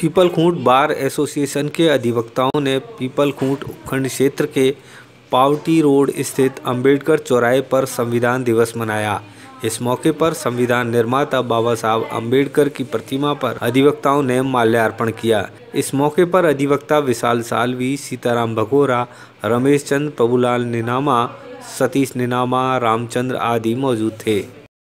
Peepalkhoont bar association के अधिवक्ताओं ने पीपलखूंट उपखंड क्षेत्र के पावटी रोड स्थित अंबेडकर चौराहे पर संविधान दिवस मनाया। इस मौके पर संविधान निर्माता बाबा साहब अंबेडकर की प्रतिमा पर अधिवक्ताओं ने माल्यार्पण किया। इस मौके पर अधिवक्ता विशाल सालवी, सीताराम भगोरा, रमेश चंद्र प्रभुलाल निनामा, सतीश निनामा, रामचंद्र आदि मौजूद थे।